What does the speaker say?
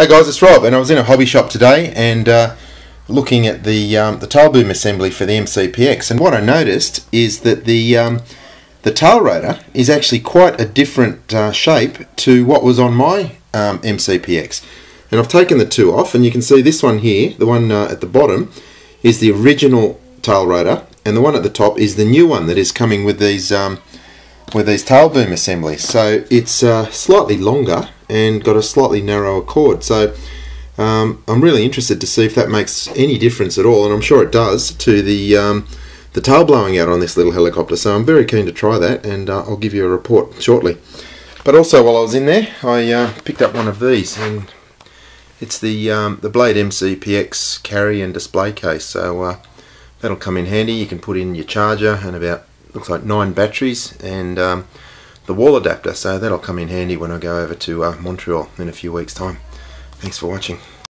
Hey guys, it's Rob, and I was in a hobby shop today and uh, looking at the um, the tail boom assembly for the MCPX. And what I noticed is that the um, the tail rotor is actually quite a different uh, shape to what was on my um, MCPX. And I've taken the two off, and you can see this one here, the one uh, at the bottom, is the original tail rotor, and the one at the top is the new one that is coming with these um, with these tail boom assemblies. So it's uh, slightly longer and got a slightly narrower chord. So um, I'm really interested to see if that makes any difference at all, and I'm sure it does to the um, the tail blowing out on this little helicopter. So I'm very keen to try that, and uh, I'll give you a report shortly. But also, while I was in there, I uh, picked up one of these, and it's the um, the Blade MCPX carry and display case. So uh, that'll come in handy. You can put in your charger and about looks like nine batteries and um, the wall adapter so that'll come in handy when I go over to uh, Montreal in a few weeks time. Thanks for watching.